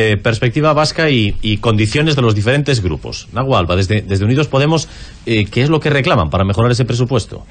Eh, perspectiva vasca y, condiciones de los diferentes grupos. Nahualba, desde, desde Unidos Podemos, eh, ¿qué es lo que reclaman para mejorar ese presupuesto?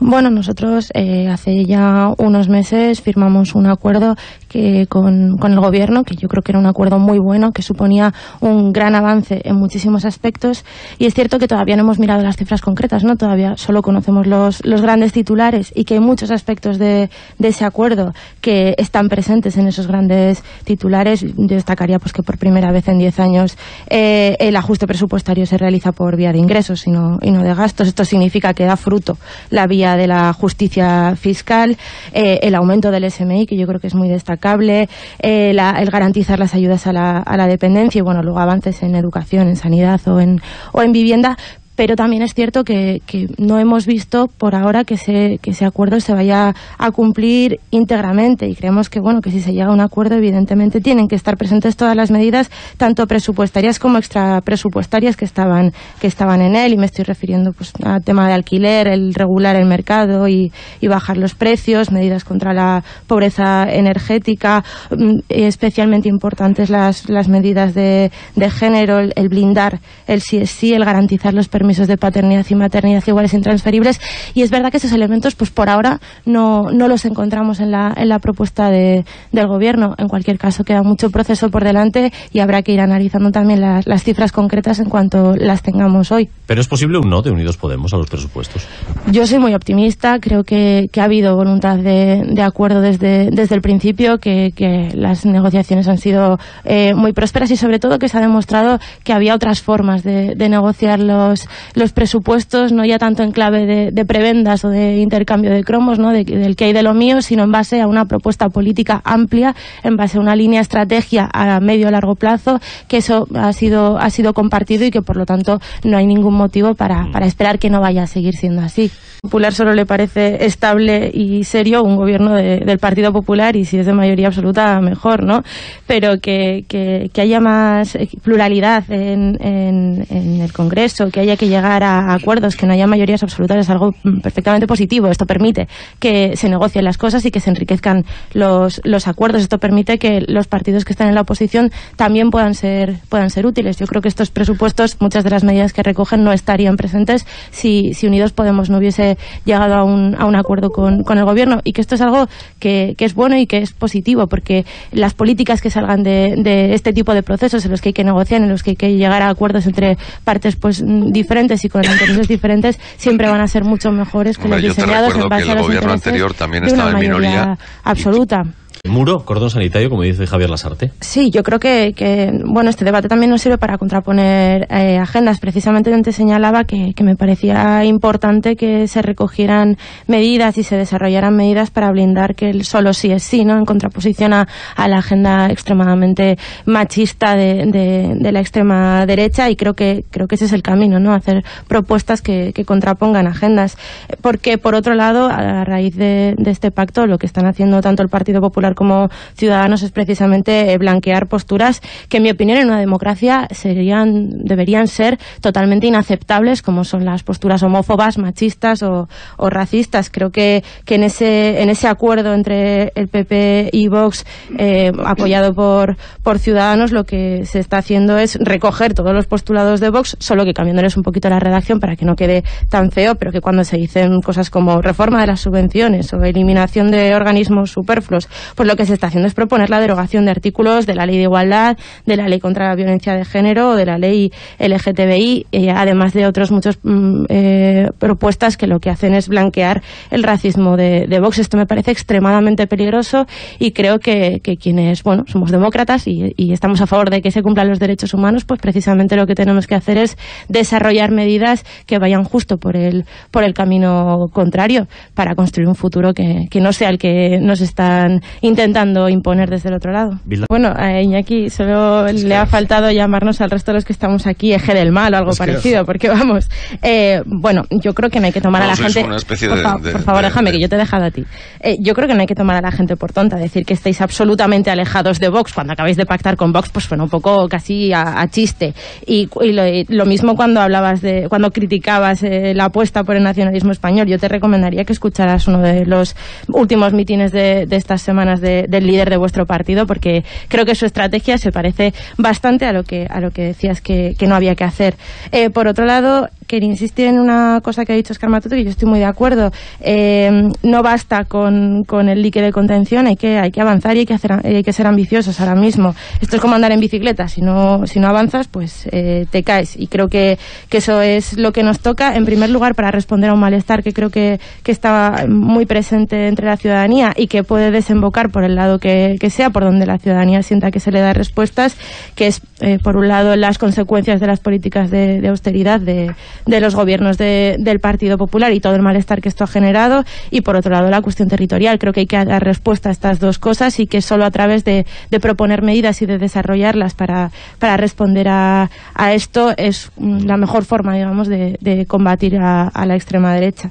Bueno, nosotros eh, hace ya unos meses firmamos un acuerdo que con, con, el Gobierno, que yo creo que era un acuerdo muy bueno, que suponía un gran avance en muchísimos aspectos. Y es cierto que todavía no hemos mirado las cifras concretas, ¿no? Todavía solo conocemos los, los grandes titulares y que hay muchos aspectos de, de ese acuerdo que están presentes en esos grandes titulares. Destacar pues que por primera vez en 10 años eh, el ajuste presupuestario se realiza por vía de ingresos y no, y no de gastos. Esto significa que da fruto la vía de la justicia fiscal, eh, el aumento del SMI, que yo creo que es muy destacable, eh, el garantizar las ayudas a la, a la dependencia y bueno, luego avances en educación, en sanidad o en, o en vivienda, pero también es cierto que, no hemos visto por ahora que ese, acuerdo se vaya a cumplir íntegramente. Y creemos que bueno que si se llega a un acuerdo evidentemente tienen que estar presentes todas las medidas tanto presupuestarias como extrapresupuestarias que estaban que estaban en él. Y me estoy refiriendo pues al tema de alquiler el regular el mercado y, bajar los precios medidas contra la pobreza energética mm, especialmente importantes las, medidas de, de género el, el blindar el sí es sí el garantizar los permisos de paternidad y maternidad iguales e intransferibles y es verdad que esos elementos pues por ahora no, no los encontramos en la, en la propuesta de, del gobierno. En cualquier caso queda mucho proceso por delante y habrá que ir analizando también las, las cifras concretas en cuanto las tengamos hoy. ¿Pero es posible un no de Unidos Podemos a los presupuestos? Yo soy muy optimista, creo que, que ha habido voluntad de, de, acuerdo desde, desde el principio, que, que las negociaciones han sido eh, muy prósperas y sobre todo que se ha demostrado que había otras formas de, de negociar los, los presupuestos, no ya tanto en clave de, de prebendas o de intercambio de cromos, ¿no? De, del que hay de lo mío, sino en base a una propuesta política amplia, en base a una línea estrategia a medio largo plazo, que eso ha sido, ha sido compartido y que por lo tanto no hay ningún motivo para, para esperar que no vaya a seguir siendo así. Popular solo le parece estable y serio un gobierno de, del Partido Popular y si es de mayoría absoluta mejor, ¿no? Pero que, que, que haya más pluralidad en, en, en el Congreso, que haya que llegar a acuerdos, que no haya mayorías absolutas, es algo perfectamente positivo. Esto permite que se negocien las cosas y que se enriquezcan los, los acuerdos. Esto permite que los partidos que están en la oposición también puedan ser, puedan ser útiles. Yo creo que estos presupuestos, muchas de las medidas que recogen no estarían presentes si, si Unidos Podemos no hubiese llegado a un, a un acuerdo con, con el Gobierno y que esto es algo que, que es bueno y que es positivo porque las políticas que salgan de, de este tipo de procesos en los que hay que negociar, en los que hay que llegar a acuerdos entre partes pues diferentes y con intereses diferentes siempre van a ser mucho mejores que Hombre, los diseñados en base que el a los gobierno anterior también estaba en minoría absoluta. Muro, cordón sanitario, como dice Javier Lasarte. Sí, yo creo que, bueno, este debate también nos sirve para contraponer eh, agendas. Precisamente antes señalaba que, me parecía importante que se recogieran medidas y se desarrollaran medidas para blindar que el solo sí es sí, ¿no? En contraposición a, la agenda extremadamente machista de, la extrema derecha y creo que creo que ese es el camino, ¿no? Hacer propuestas que, contrapongan agendas. Porque, por otro lado, a raíz de este pacto, lo que están haciendo tanto el Partido Popular como Ciudadanos es precisamente eh, blanquear posturas que, en mi opinión, en una democracia serían, deberían ser totalmente inaceptables, como son las posturas homófobas, machistas o, racistas. Creo que, que en, ese, en ese acuerdo entre el PP y Vox, eh, apoyado por, por Ciudadanos, lo que se está haciendo es recoger todos los postulados de Vox, solo que cambiándoles un poquito la redacción para que no quede tan feo, pero que cuando se dicen cosas como reforma de las subvenciones o eliminación de organismos superfluos, pues lo que se está haciendo es proponer la derogación de artículos de la ley de igualdad, de la ley contra la violencia de género de la ley LGTBI, eh, además de otros muchos mm, eh, propuestas que lo que hacen es blanquear el racismo de, Vox. Esto me parece extremadamente peligroso y creo que, quienes, bueno, somos demócratas y, y, estamos a favor de que se cumplan los derechos humanos, pues precisamente lo que tenemos que hacer es desarrollar medidas que vayan justo por el, por el camino contrario para construir un futuro que, que no sea el que nos están intentando imponer desde el otro lado. Bueno, a Iñaki solo es le ha faltado llamarnos al resto de los que estamos aquí eje del mal o algo es parecido, porque vamos, eh, bueno, yo creo que no hay que tomar no, a la gente... Una especie por, fa de, por favor, de, déjame, de, que yo te he dejado a ti. Eh, yo creo que no hay que tomar a la gente por tonta, decir que estáis absolutamente alejados de Vox cuando acabáis de pactar con Vox, pues suena un poco casi a, a chiste. Y, y lo, lo, mismo cuando hablabas de, cuando criticabas eh, la apuesta por el nacionalismo español, yo te recomendaría que escucharas uno de los últimos mítines de, de estas semanas del líder de vuestro partido, porque creo que su estrategia se parece bastante a lo que, a lo que decías que, no había que hacer. Eh, por otro lado, quería insistir en una cosa que ha dicho Oscar Matuto, que yo estoy muy de acuerdo. Eh, no basta con, con, el líquido de contención, hay que, hay que avanzar y hay que, hacer, hay que ser ambiciosos ahora mismo. Esto es como andar en bicicleta, si no, si no avanzas, pues eh, te caes. Y creo que, que, eso es lo que nos toca, en primer lugar, para responder a un malestar que creo que, que está muy presente entre la ciudadanía y que puede desembocar por el lado que, que sea, por donde la ciudadanía sienta que se le da respuestas, que es, eh, por un lado, las consecuencias de las políticas de, de austeridad de, de los gobiernos del Partido Popular y todo el malestar que esto ha generado y por otro lado la cuestión territorial. Creo que hay que dar respuesta a estas dos cosas y que solo a través de, proponer medidas y de desarrollarlas para, para responder a, esto es mm, la mejor forma, digamos, de, combatir a la extrema derecha.